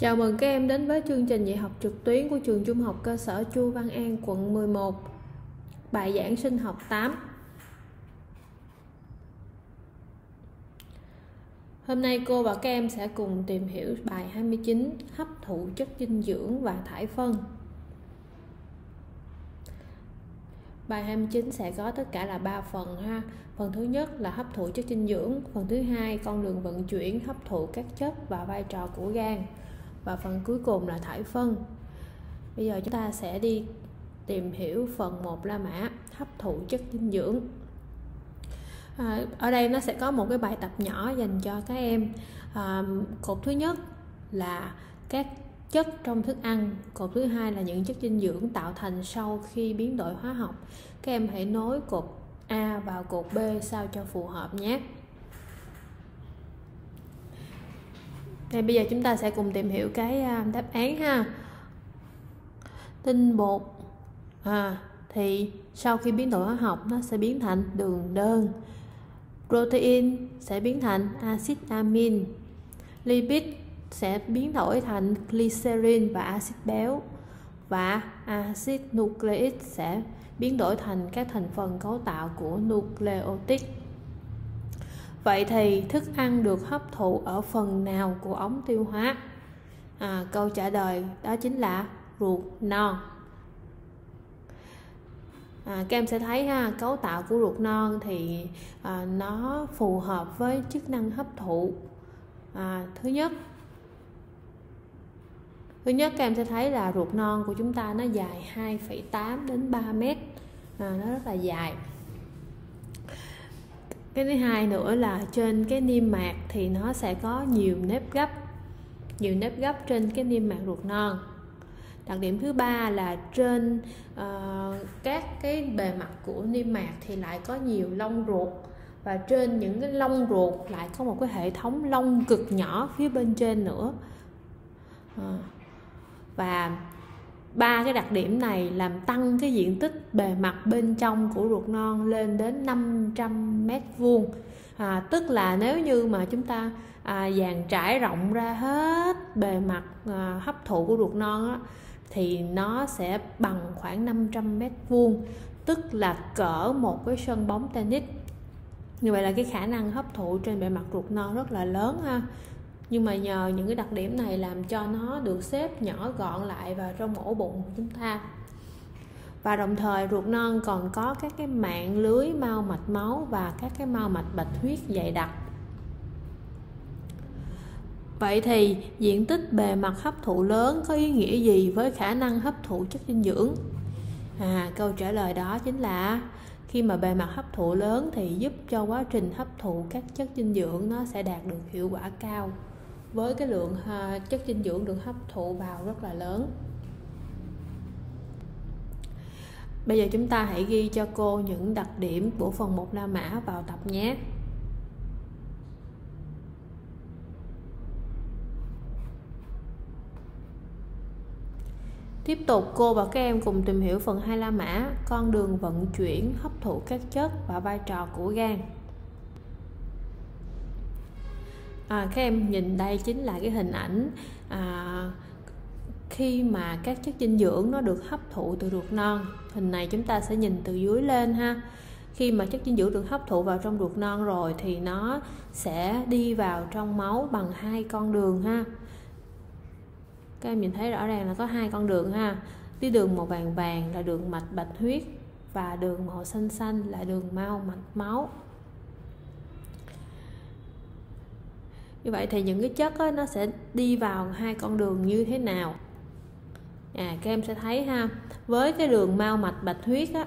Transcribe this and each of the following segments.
Chào mừng các em đến với chương trình dạy học trực tuyến của trường Trung học cơ sở Chu Văn An quận 11. Bài giảng sinh học 8. Hôm nay cô và các em sẽ cùng tìm hiểu bài 29 hấp thụ chất dinh dưỡng và thải phân. Bài 29 sẽ có tất cả là 3 phần ha. Phần thứ nhất là hấp thụ chất dinh dưỡng, phần thứ hai con đường vận chuyển hấp thụ các chất và vai trò của gan và phần cuối cùng là thải phân. Bây giờ chúng ta sẽ đi tìm hiểu phần 1 La Mã hấp thụ chất dinh dưỡng. À, ở đây nó sẽ có một cái bài tập nhỏ dành cho các em. À, cột thứ nhất là các chất trong thức ăn cột thứ hai là những chất dinh dưỡng tạo thành sau khi biến đổi hóa học. Các em hãy nối cột A vào cột B sao cho phù hợp nhé. Đây bây giờ chúng ta sẽ cùng tìm hiểu cái à, đáp án ha. Tinh bột à, thì sau khi biến đổi hóa học nó sẽ biến thành đường đơn. Protein sẽ biến thành axit amin. Lipid sẽ biến đổi thành glycerin và axit béo và axit nucleic sẽ biến đổi thành các thành phần cấu tạo của nucleotide vậy thì thức ăn được hấp thụ ở phần nào của ống tiêu hóa? À, câu trả lời đó chính là ruột non à, các em sẽ thấy ha cấu tạo của ruột non thì à, nó phù hợp với chức năng hấp thụ. À, thứ nhất thứ nhất các em sẽ thấy là ruột non của chúng ta nó dài 2,8 đến 3 mét. À, nó rất là dài cái thứ hai nữa là trên cái niêm mạc thì nó sẽ có nhiều nếp gấp nhiều nếp gấp trên cái niêm mạc ruột non. Đặc điểm thứ ba là trên uh, các cái bề mặt của niêm mạc thì lại có nhiều lông ruột và trên những cái lông ruột lại có một cái hệ thống lông cực nhỏ phía bên trên nữa. À, và ba cái đặc điểm này làm tăng cái diện tích bề mặt bên trong của ruột non lên đến 500 mét vuông. À, tức là nếu như mà chúng ta à, dàn trải rộng ra hết bề mặt à, hấp thụ của ruột non á, thì nó sẽ bằng khoảng 500 mét vuông tức là cỡ một cái sân bóng tennis. Như vậy là cái khả năng hấp thụ trên bề mặt ruột non rất là lớn ha nhưng mà nhờ những cái đặc điểm này làm cho nó được xếp nhỏ gọn lại vào trong ổ bụng của chúng ta. Và đồng thời ruột non còn có các cái mạng lưới mao mạch máu và các cái mao mạch bạch huyết dày đặc. Vậy thì diện tích bề mặt hấp thụ lớn có ý nghĩa gì với khả năng hấp thụ chất dinh dưỡng? À, câu trả lời đó chính là khi mà bề mặt hấp thụ lớn thì giúp cho quá trình hấp thụ các chất dinh dưỡng nó sẽ đạt được hiệu quả cao với cái lượng chất dinh dưỡng được hấp thụ vào rất là lớn Bây giờ chúng ta hãy ghi cho cô những đặc điểm của phần 1 La Mã vào tập nhé. Tiếp tục cô và các em cùng tìm hiểu phần 2 La Mã, con đường vận chuyển, hấp thụ các chất và vai trò của gan. À, các em nhìn đây chính là cái hình ảnh à, khi mà các chất dinh dưỡng nó được hấp thụ từ ruột non. Hình này chúng ta sẽ nhìn từ dưới lên ha. Khi mà chất dinh dưỡng được hấp thụ vào trong ruột non rồi thì nó sẽ đi vào trong máu bằng hai con đường ha. Các em nhìn thấy rõ ràng là có hai con đường ha. Cái đường màu vàng vàng là đường mạch bạch huyết và đường màu xanh xanh là đường mau mạch máu. Như vậy thì những cái chất đó, nó sẽ đi vào hai con đường như thế nào? À các em sẽ thấy ha với cái đường mao mạch bạch huyết á,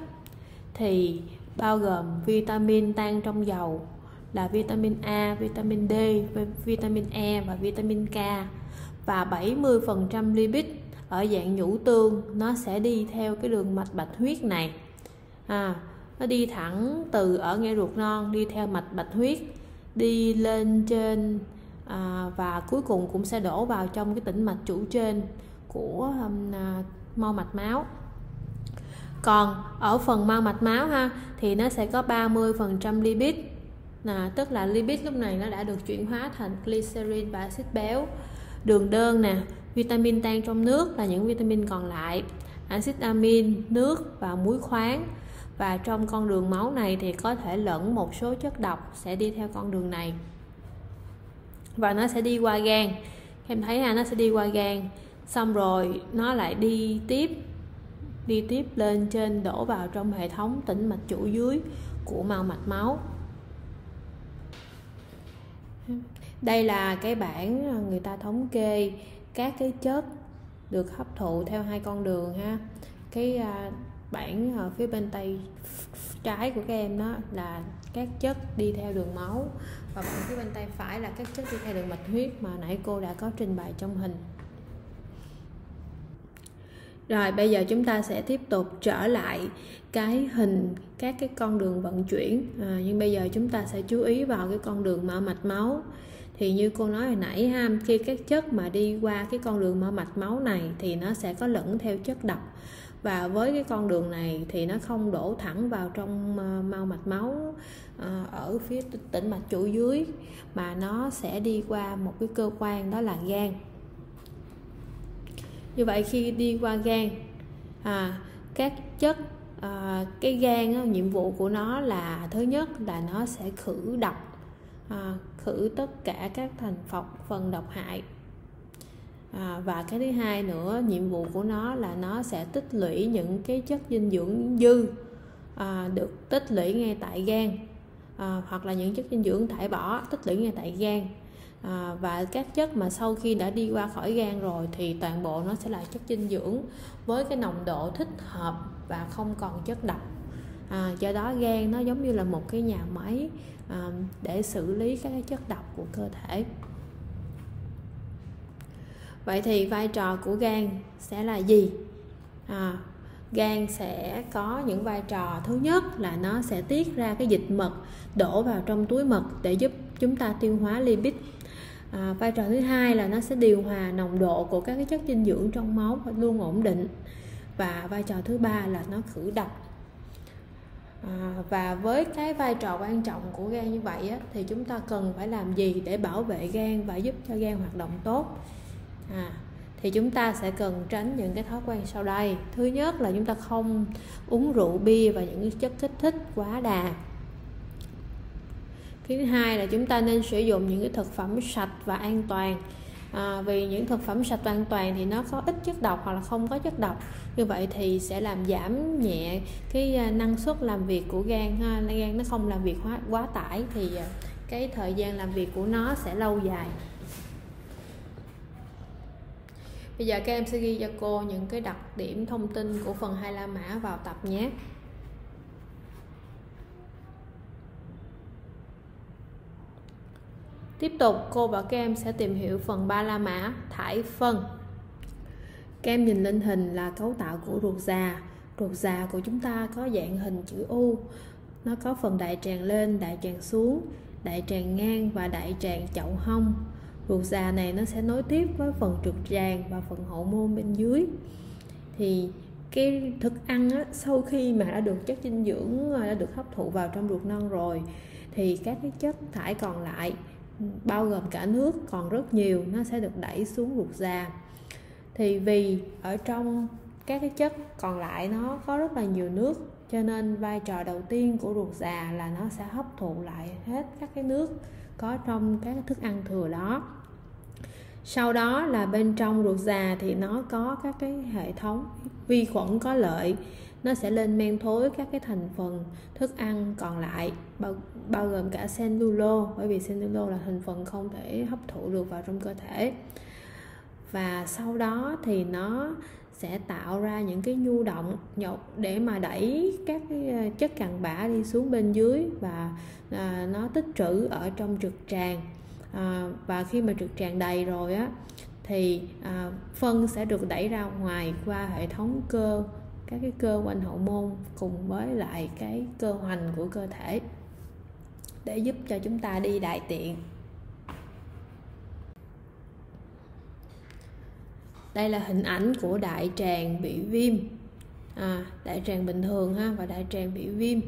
thì bao gồm vitamin tan trong dầu là vitamin A, vitamin D, vitamin E và vitamin K. Và 70% lipid ở dạng nhũ tương nó sẽ đi theo cái đường mạch bạch huyết này. À, nó đi thẳng từ ở ngay ruột non đi theo mạch bạch huyết đi lên trên à, và cuối cùng cũng sẽ đổ vào trong cái tĩnh mạch chủ trên của um, à, mau mạch máu. Còn ở phần mau mạch máu ha thì nó sẽ có 30% lipid. À, tức là lipid lúc này nó đã được chuyển hóa thành glycerin và axit béo. Đường đơn nè vitamin tan trong nước là những vitamin còn lại axit amin nước và muối khoáng. Và trong con đường máu này thì có thể lẫn một số chất độc sẽ đi theo con đường này và nó sẽ đi qua gan. Em thấy ha nó sẽ đi qua gan, xong rồi nó lại đi tiếp đi tiếp lên trên đổ vào trong hệ thống tĩnh mạch chủ dưới của mao mạch máu. Đây là cái bảng người ta thống kê các cái chất được hấp thụ theo hai con đường ha. Cái à, bảng ở ờ, phía bên tay trái của các em đó là các chất đi theo đường máu và bảng phía bên tay phải là các chất đi theo đường mạch huyết mà nãy cô đã có trình bày trong hình. Rồi bây giờ chúng ta sẽ tiếp tục trở lại cái hình các cái con đường vận chuyển. À, nhưng bây giờ chúng ta sẽ chú ý vào cái con đường mở mạch máu. Thì như cô nói hồi nãy ha khi các chất mà đi qua cái con đường mở mạch máu này thì nó sẽ có lẫn theo chất độc và với cái con đường này thì nó không đổ thẳng vào trong ờ, mau mạch máu ờ, ở phía tĩnh mạch chủ dưới mà nó sẽ đi qua một cái cơ quan đó là gan. Như vậy khi đi qua gan à, các chất à, cái gan nhiệm vụ của nó là thứ nhất là nó sẽ khử độc à, khử tất cả các thành phần phần độc hại à, và cái thứ hai nữa nhiệm vụ của nó là nó sẽ tích lũy những cái chất dinh dưỡng dư à, được tích lũy ngay tại gan à, hoặc là những chất dinh dưỡng thải bỏ tích lũy ngay tại gan. À, và các chất mà sau khi đã đi qua khỏi gan rồi thì toàn bộ nó sẽ là chất dinh dưỡng với cái nồng độ thích hợp và không còn chất độc. À, do đó gan nó giống như là một cái nhà máy à, để xử lý các cái chất độc của cơ thể vậy thì vai trò của gan sẽ là gì? À, gan sẽ có những vai trò thứ nhất là nó sẽ tiết ra cái dịch mật đổ vào trong túi mật để giúp chúng ta tiêu hóa lipid. À, vai trò thứ hai là nó sẽ điều hòa nồng độ của các cái chất dinh dưỡng trong máu luôn ổn định. Và vai trò thứ ba là nó khử độc. À, và với cái vai trò quan trọng của gan như vậy á, thì chúng ta cần phải làm gì để bảo vệ gan và giúp cho gan hoạt động tốt? À, thì chúng ta sẽ cần tránh những cái thói quen sau đây. Thứ nhất là chúng ta không uống rượu bia và những chất kích thích quá đà. Thứ hai là chúng ta nên sử dụng những cái thực phẩm sạch và an toàn. À, vì những thực phẩm sạch và an toàn thì nó có ít chất độc hoặc là không có chất độc. Như vậy thì sẽ làm giảm nhẹ cái à, năng suất làm việc của gan ha. Gan nó không làm việc quá quá tải thì à, cái thời gian làm việc của nó sẽ lâu dài bây giờ các em sẽ ghi cho cô những cái đặc điểm thông tin của phần hai la mã vào tập nhé Tiếp tục cô và các em sẽ tìm hiểu phần ba la mã thải phân. Các em nhìn lên hình là cấu tạo của ruột già. Ruột già của chúng ta có dạng hình chữ U. Nó có phần đại tràng lên, đại tràng xuống, đại tràng ngang và đại tràng chậu hông ruột già này nó sẽ nối tiếp với phần trực tràng và phần hậu môn bên dưới. Thì cái thức ăn á, sau khi mà đã được chất dinh dưỡng à, đã được hấp thụ vào trong ruột non rồi thì các cái chất thải còn lại bao gồm cả nước còn rất nhiều nó sẽ được đẩy xuống ruột già. Thì vì ở trong các cái chất còn lại nó có rất là nhiều nước cho nên vai trò đầu tiên của ruột già là nó sẽ hấp thụ lại hết các cái nước có trong các thức ăn thừa đó. Sau đó là bên trong ruột già thì nó có các cái hệ thống vi khuẩn có lợi. Nó sẽ lên men thối các cái thành phần thức ăn còn lại bao, bao gồm cả cellulo bởi vì cellulo là thành phần không thể hấp thụ được vào trong cơ thể. Và sau đó thì nó sẽ tạo ra những cái nhu động nhột để mà đẩy các cái ờ, chất cặn bã đi xuống bên dưới và à, nó tích trữ ở trong trực tràng. À, và khi mà trực tràng đầy rồi á thì à, phân sẽ được đẩy ra ngoài qua hệ thống cơ các cái cơ quanh hậu môn cùng với lại cái cơ hoành của cơ thể để giúp cho chúng ta đi đại tiện. Đây là hình ảnh của đại tràng bị viêm. À, đại tràng bình thường ha và đại tràng bị viêm.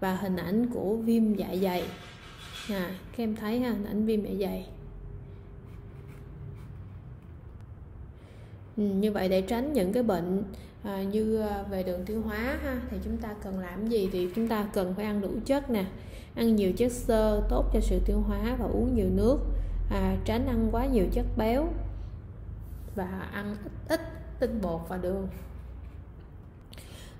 Và hình ảnh của viêm dạ dày. À, các em thấy ha hình ảnh viêm dạ dày. Ừ, như vậy để tránh những cái bệnh à, như à, về đường tiêu hóa ha thì chúng ta cần làm gì? Thì chúng ta cần phải ăn đủ chất nè. Ăn nhiều chất xơ tốt cho sự tiêu hóa và uống nhiều nước. À, tránh ăn quá nhiều chất béo và ăn ít ít tinh bột và đường.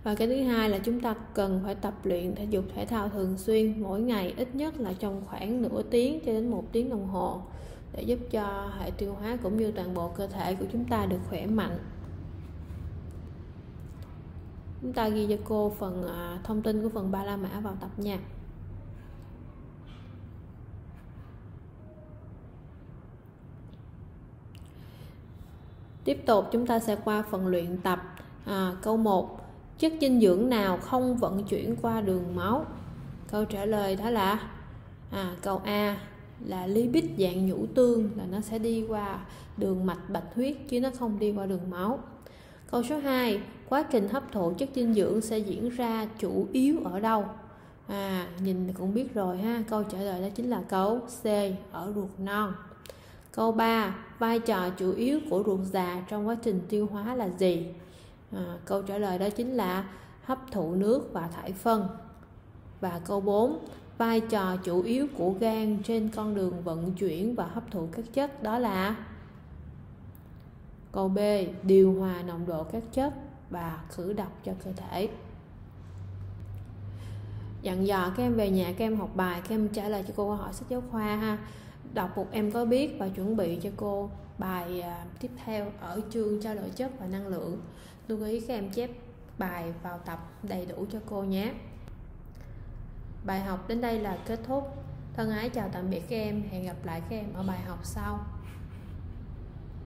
Và cái thứ hai là chúng ta cần phải tập luyện thể dục thể thao thường xuyên, mỗi ngày ít nhất là trong khoảng nửa tiếng cho đến một tiếng đồng hồ, để giúp cho hệ tiêu hóa cũng như toàn bộ cơ thể của chúng ta được khỏe mạnh. Chúng ta ghi cho cô phần à, thông tin của phần ba la mã vào tập nha. Tiếp tục chúng ta sẽ qua phần luyện tập. À, câu 1 chất dinh dưỡng nào không vận chuyển qua đường máu? Câu trả lời đó là à, câu A là lipid dạng nhũ tương là nó sẽ đi qua đường mạch bạch huyết chứ nó không đi qua đường máu. Câu số 2 quá trình hấp thụ chất dinh dưỡng sẽ diễn ra chủ yếu ở đâu? À nhìn cũng biết rồi ha. Câu trả lời đó chính là câu C ở ruột non câu 3 vai trò chủ yếu của ruột già trong quá trình tiêu hóa là gì? À, câu trả lời đó chính là hấp thụ nước và thải phân. Và câu 4 vai trò chủ yếu của gan trên con đường vận chuyển và hấp thụ các chất đó là? Câu B điều hòa nồng độ các chất và khử độc cho cơ thể. Dặn dò các em về nhà các em học bài các em trả lời cho cô câu hỏi sách giáo khoa ha đọc một em có biết và chuẩn bị cho cô bài à, tiếp theo ở chương trao đổi chất và năng lượng. Lưu ý các em chép bài vào tập đầy đủ cho cô nhé. Bài học đến đây là kết thúc. Thân ái chào tạm biệt các em. Hẹn gặp lại các em ở bài học sau.